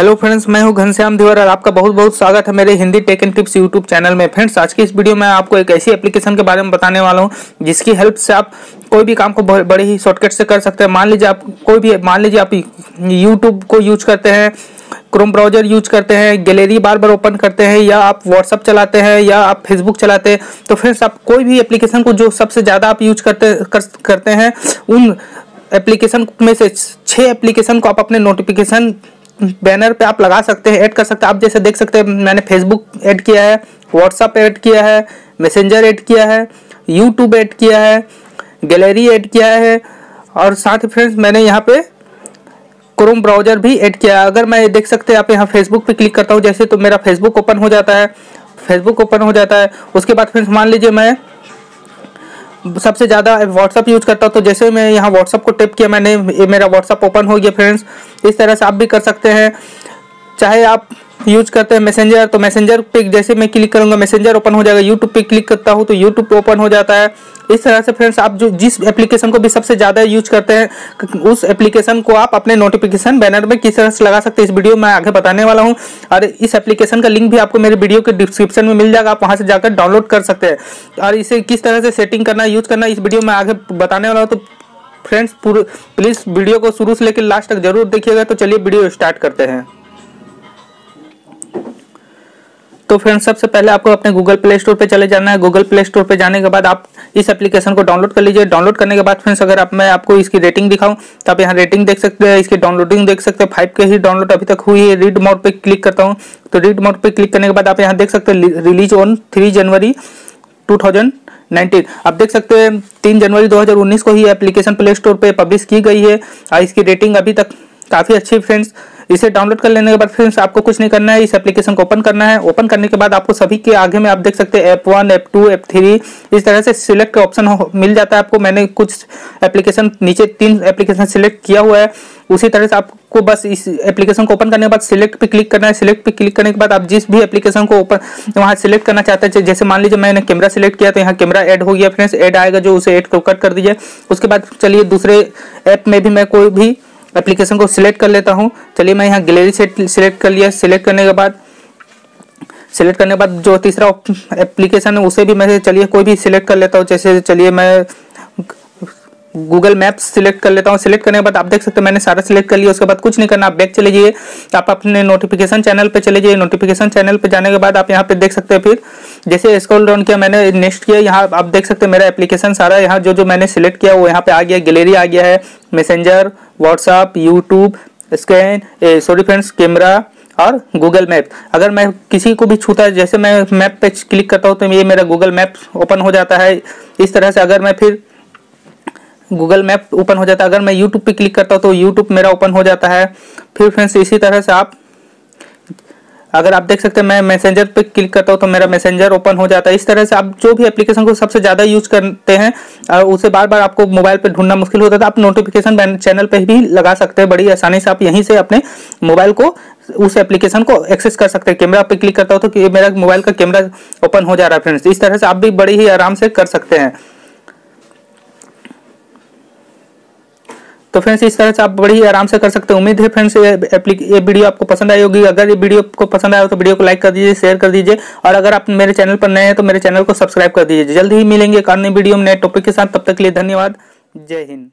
Hello friends मैं हूँ घनश्याम धीवर और आपका बहुत बहुत स्वागत है मेरे Hindi tech and tips YouTube channel में। फ्रेंड्स आज की इस वीडियो में आपको एक ऐसी एप्लीकेशन के बारे में बताने वाला हूँ जिसकी हेल्प से आप कोई भी काम को बड़े ही शॉर्टकट से कर सकते हैं। मान लीजिए आप कोई भी मान लीजिए आप यूट्यूब को यूज़ करते हैं क्रोम ब्राउज़र यूज़ करते हैं गैलरी बार बार ओपन करते हैं या आप व्हाट्सअप चलाते हैं या आप फेसबुक चलाते हैं तो फ्रेंड्स आप कोई भी एप्लीकेशन को जो सबसे ज़्यादा आप यूज़ करते कर, करते हैं उन एप्लीकेशन में से छः एप्लीकेशन को आप अपने नोटिफिकेशन बैनर पे आप लगा सकते हैं ऐड कर सकते हैं। आप जैसे देख सकते हैं, मैंने फेसबुक ऐड किया है व्हाट्सअप ऐड किया है मैसेंजर ऐड किया है यूट्यूब ऐड किया है गैलरी ऐड किया है और साथ ही फ्रेंड्स मैंने यहाँ पे क्रोम ब्राउज़र भी ऐड किया है। अगर मैं देख सकते हैं, आप यहाँ फेसबुक पे क्लिक करता हूँ, जैसे तो मेरा फेसबुक ओपन हो जाता है फेसबुक ओपन हो जाता है। उसके बाद फ्रेंड्स मान लीजिए मैं सबसे ज़्यादा व्हाट्सअप यूज़ करता हूँ तो जैसे मैं यहाँ व्हाट्सअप को टिप किया मैंने मेरा व्हाट्सअप ओपन हो गया फ्रेंड्स इस तरह से आप भी कर सकते हैं। चाहे आप यूज़ करते हैं मैसेंजर तो मैसेंजर पे जैसे मैं क्लिक करूँगा, मैसेंजर ओपन हो जाएगा यूट्यूब पे क्लिक करता हूँ तो यूट्यूब ओपन हो जाता है। इस तरह से फ्रेंड्स, आप जो जिस एप्लीकेशन को भी सबसे ज़्यादा यूज़ करते हैं, उस एप्लीकेशन को आप अपने नोटिफिकेशन बैनर में किस तरह से लगा सकते हैं, इस वीडियो में आगे बताने वाला हूँ। और इस एप्लीकेशन का लिंक भी आपको मेरे वीडियो के डिस्क्रिप्शन में मिल जाएगा, आप वहाँ से जाकर डाउनलोड कर सकते हैं। और इसे किस तरह से सेटिंग करना यूज़ करना, इस वीडियो में आगे बताने वाला हूँ तो फ्रेंड्स प्लीज़ वीडियो को शुरू से लेकर लास्ट तक ज़रूर देखिएगा तो चलिए वीडियो स्टार्ट करते हैं। तो फ्रेंड्स सबसे पहले आपको अपने गूगल प्ले स्टोर पे चले जाना है। गूगल प्ले स्टोर पे जाने के बाद आप इस एप्लीकेशन को डाउनलोड कर लीजिए। डाउनलोड करने के बाद फ्रेंड्स अगर आप, मैं आपको इसकी रेटिंग दिखाऊँ तो आप यहाँ रेटिंग देख सकते हैं, इसकी डाउनलोडिंग देख सकते हैं। फाइव के ही डाउनलोड अभी तक हुई है। रीड मोड पे क्लिक करता हूँ। तो रीड मोड पे क्लिक करने के बाद आप यहाँ देख सकते हैं release on three January two nineteen आप देख सकते हैं, तीन जनवरी 2019 को ही एप्लीकेशन प्ले स्टोर पे पब्लिश की गई है। और इसकी रेटिंग अभी तक काफ़ी अच्छी फ्रेंड्स इसे डाउनलोड कर लेने के बाद फ्रेंड्स आपको कुछ नहीं करना है। इस एप्लीकेशन को ओपन करना है। ओपन करने के बाद आपको सभी के आगे में आप देख सकते हैं app one app two app three इस तरह से सिलेक्ट ऑप्शन मिल जाता है आपको। मैंने कुछ एप्लीकेशन नीचे तीन एप्लीकेशन सिलेक्ट किया हुआ है। उसी तरह से आपको बस इस एप्लीकेशन को ओपन करने के बाद सिलेक्ट पे क्लिक करना है। सिलेक्ट पे क्लिक करने के बाद आप जिस भी एप्लीकेशन को ओपन वहाँ सिलेक्ट करना चाहते हैं, जैसे मान लीजिए मैंने कैमरा सिलेक्ट किया तो यहाँ कैमरा ऐड हो गया। फ्रेंड्स ऐड आएगा जो उसे ऐड को कट कर दीजिए उसके बाद चलिए दूसरे ऐप में भी मैं कोई भी एप्लीकेशन को सिलेक्ट कर लेता हूँ। चलिए मैं यहाँ गैलरी से सिलेक्ट कर लिया। सिलेक्ट करने के बाद सिलेक्ट करने के बाद जो तीसरा एप्लीकेशन है, उसे भी मैं चलिए कोई भी सिलेक्ट कर लेता हूँ। जैसे चलिए मैं गूगल मैप्स सिलेक्ट कर लेता हूँ। सिलेक्ट करने के बाद आप देख सकते हैं मैंने सारा सिलेक्ट कर लिया, उसके बाद कुछ नहीं करना, आप बैक चले जाइए। आप अपने नोटिफिकेशन चैनल पे चले जाइए। नोटिफिकेशन चैनल पे जाने के बाद आप यहाँ पे देख सकते हैं फिर, जैसे स्क्रॉल डाउन किया मैंने नेक्स्ट किया, यहाँ आप देख सकते हैं मेरा एप्लीकेशन सारा यहाँ जो जो मैंने सिलेक्ट किया, वो यहाँ पे आ गया गैलरी आ गया है। Messenger WhatsApp YouTube scan sorry friends camera और गूगल मैप अगर मैं किसी को भी छूता है जैसे मैं मैप पे क्लिक करता हूँ तो ये मेरा गूगल मैप ओपन हो जाता है। इस तरह से अगर मैं फिर गूगल मैप ओपन हो जाता है। अगर मैं यूट्यूब पे क्लिक करता हूँ तो यूट्यूब मेरा ओपन हो जाता है। फिर फ्रेंड्स, इसी तरह से आप अगर आप देख सकते हैं, मैं मैसेंजर पे क्लिक करता हूँ तो मेरा मैसेंजर ओपन हो जाता है। इस तरह से आप जो भी एप्लीकेशन को सबसे ज़्यादा यूज़ करते हैं उसे बार बार आपको मोबाइल पे ढूंढना मुश्किल होता है आप नोटिफिकेशन चैनल पे भी लगा सकते हैं। बड़ी आसानी से आप यहीं से अपने मोबाइल को, उस एप्लीकेशन को एक्सेस कर सकते हैं। कैमरा पे क्लिक करता हूँ तो मेरा मोबाइल का कैमरा ओपन हो जा रहा है, फ्रेंड्स। इस तरह से आप भी बड़ी ही आराम से कर सकते हैं। तो फ्रेंड्स इस तरह से आप बड़ी आराम से कर सकते हैं। उम्मीद है फ्रेंड्स ये वीडियो आपको पसंद आई होगी। अगर ये वीडियो आपको पसंद आया हो तो वीडियो को लाइक कर दीजिए शेयर कर दीजिए। और अगर आप मेरे चैनल पर नए हैं तो मेरे चैनल को सब्सक्राइब कर दीजिए। जल्द ही मिलेंगे एक वीडियो में नए टॉपिक के साथ। तब तक के लिए धन्यवाद। जय हिंद।